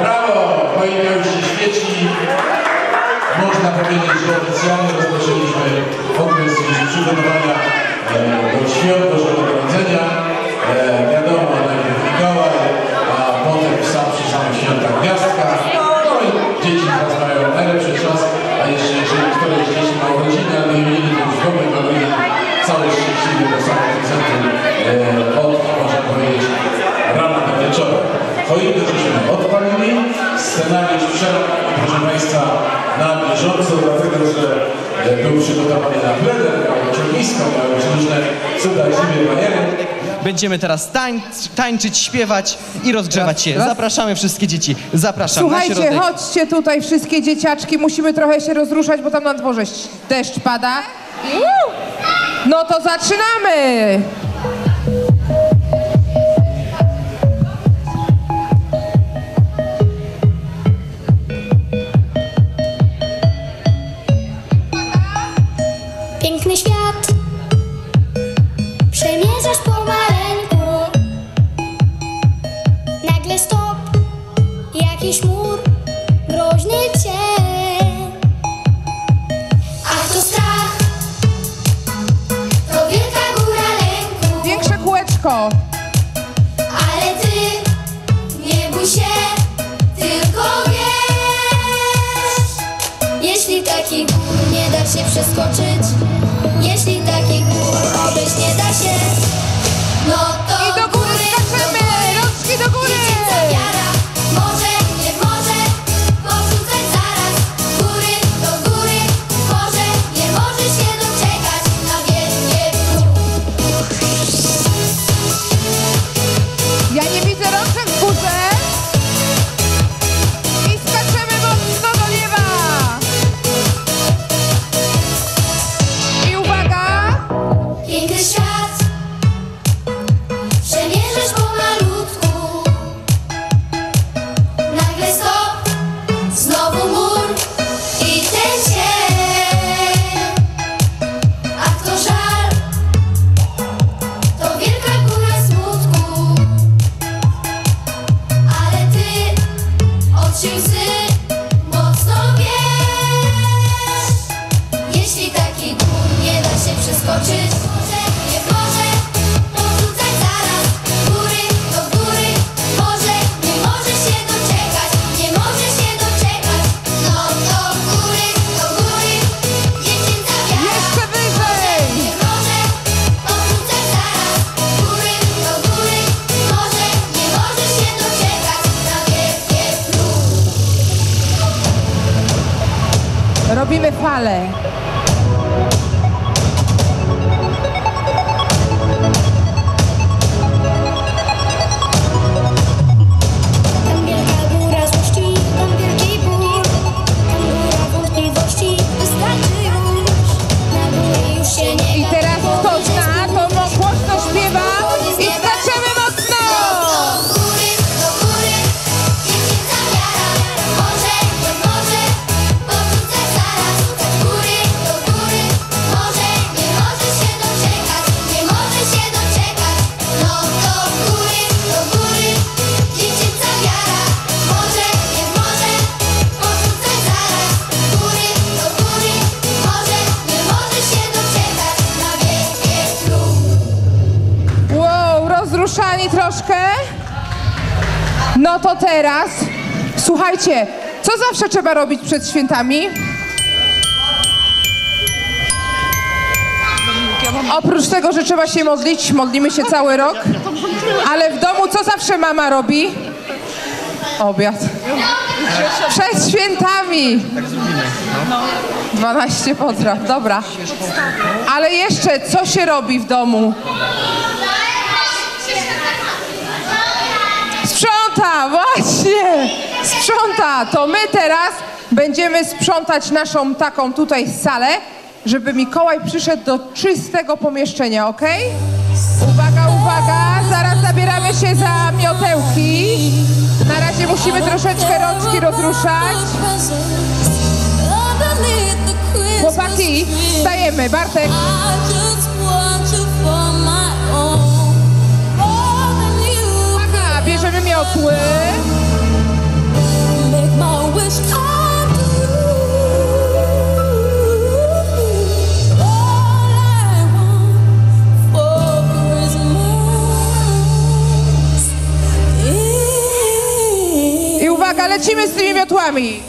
Brawo! No i świeci. Można powiedzieć, że oficjalnie rozpoczęliśmy okres przygotowania e, do świąt Bożego Narodzenia. E, wiadomo, najpierw Mikołaj, a potem sam przy samych świętach gwiazdka. Na bieżąco, dlatego że e, był przygotowany na pleder, miał ciągnisko, miał różne cuda dziwne bajery. Będziemy teraz tańc, tańczyć, śpiewać i rozgrzewać się. Zapraszamy wszystkie dzieci. Zapraszam na Słuchajcie, środek. chodźcie tutaj wszystkie dzieciaczki, musimy trochę się rozruszać, bo tam na dworze ś- deszcz pada. No to zaczynamy! Piękny świat. Przemierzasz pomaleńku Nagle stop Jakiś mur Groźny cień. Ach to strach To wielka góra lęku. Większe kółeczko. Się przeskoczyć Jeśli takich gór obejść nie da się No to I do góry skaczemy! Rączki do góry! Dziecięca wiara Może, nie może Porzucać zaraz Góry do góry Może, nie może się doczekać Na wielkie Ja nie widzę you say Robimy Wow, rozruszani troszkę. No to teraz, słuchajcie, co zawsze trzeba robić przed świętami? Oprócz tego, że trzeba się modlić, modlimy się cały rok, ale w domu co zawsze mama robi? Obiad. Przed świętami. 12 potraw, dobra. Ale jeszcze, co się robi w domu? Sprząta, właśnie! Sprząta! To my teraz będziemy sprzątać naszą taką tutaj salę, żeby Mikołaj przyszedł do czystego pomieszczenia, ok? Uwaga, uwaga! Zaraz zabieramy się za miotełki. Na razie musimy troszeczkę rączki rozruszać. Chłopaki, stajemy. Bartek, I uwaga, lecimy z tymi miotłami.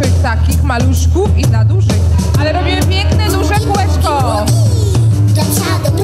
mniejszych takich maluszków i dla dużych. Ale robimy piękne, duże kółeczko. Do przodu,